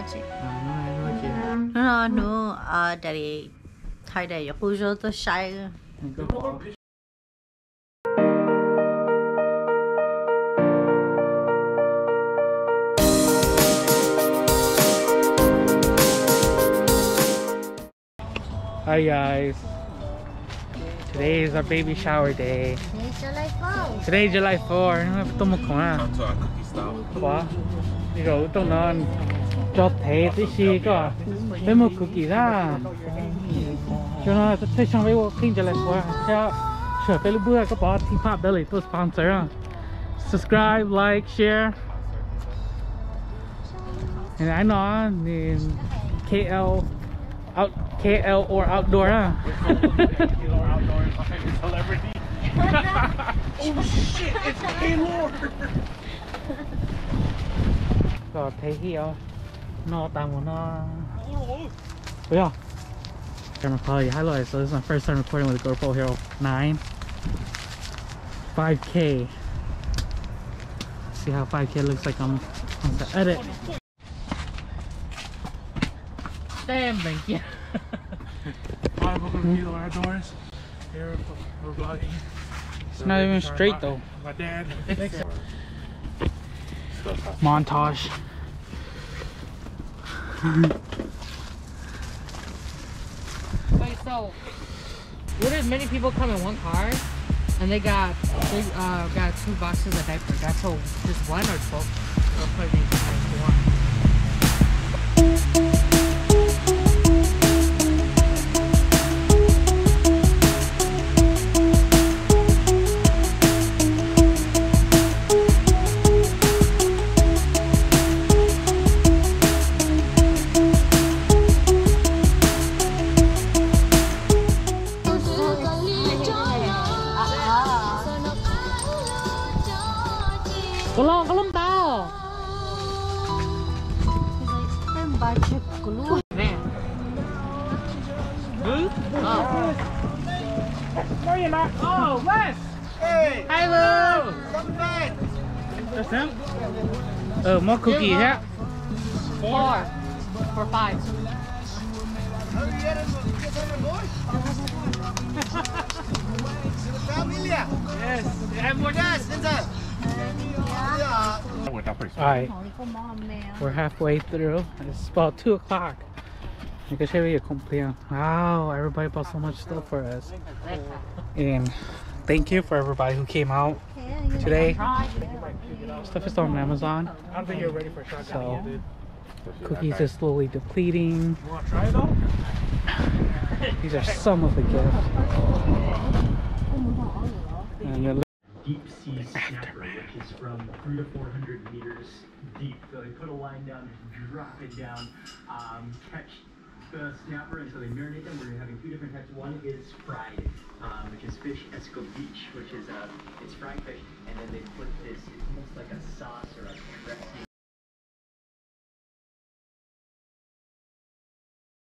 no, I don't. No, no, no. Tu. Hi guys. Today is our baby shower day. Today July 4. Today July 4. Ano ba ito mo ko nga? Ito ang kakista. Kwa? Ikaw, ito cho thế tí xí cơ. Với một cookie ra. Cho nó thấy xong với kinh cho lại qua. Cho sửa phải lúc bữa có bỏ thì đó là tôi sponsor à. Subscribe, like, share. And I know thì KL out KL or outdoor à. Oh shit, it's Gaylord. Rồi thấy hiểu nó tạm của nó Yeah. Camera quality highlight. So this is my first time recording with a GoPro Hero 9. 5K. See how 5K looks like on, on the edit. Damn, thank you. Hi, welcome to Kilo Outdoors. Here we're vlogging. It's not even straight though. My dad. Montage. Wait, so if many people come in one car and they got they uh got two boxes of diapers? That's so just one or? Or put these into one? Có lo, có lông tao. Man. Oh. No, you're not. Oh, Wes. Hey, Hello. come back. That's him. Uh, more cookie, yeah. Four. For five. How get him? Get him, boy. Familia. Yes. Have more Yes, it's a. Yeah. Went up Alright, we're halfway through. It's about 2 o'clock. You can show you a. Wow, everybody bought so much stuff for us. And thank you for everybody who came out today. Stuff is on Amazon. I don't think you're ready for a shotgun So- yet, dude. Cookies are slowly depleting. You want to try it though? These are some of the gifts. Deep sea snapper, which is from three to four hundred meters deep. So they put a line down, drop it down, um, catch the snapper, and so they marinate them. We're having two different types. One is fried, um, which is fish escovitch, which is uh, it's fried fish, and then they put this. It's almost like